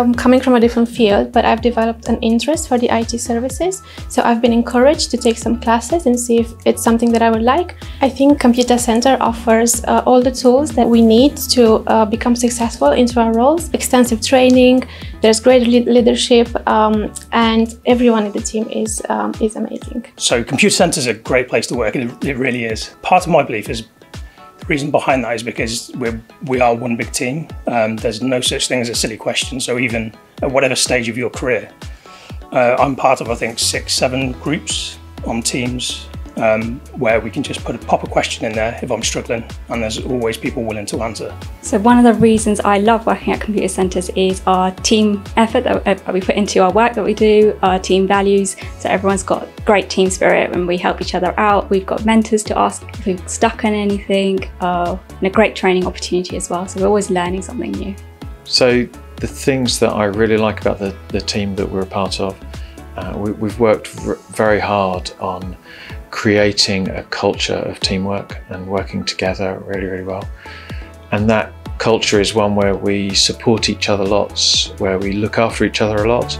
I'm coming from a different field, but I've developed an interest for the IT services. So I've been encouraged to take some classes and see if it's something that I would like. I think Computacenter offers uh, all the tools that we need to uh, become successful into our roles. Extensive training, there's great leadership, um, and everyone in the team is, um, is amazing. So Computacenter is a great place to work, it, it really is. Part of my belief is reason behind that is because we're, we are one big team. Um, there's no such thing as a silly question. So even at whatever stage of your career, uh, I'm part of, I think, six, seven groups on teams um, where we can just put a, pop a question in there if I'm struggling and there's always people willing to answer. So one of the reasons I love working at Computacenter's is our team effort that we put into our work that we do, our team values. So everyone's got great team spirit and we help each other out. We've got mentors to ask if we're stuck on anything uh, and a great training opportunity as well. So we're always learning something new. So the things that I really like about the, the team that we're a part of, uh, we, have worked very hard on creating a culture of teamwork and working together really, really well. And that culture is one where we support each other lots, where we look after each other a lot.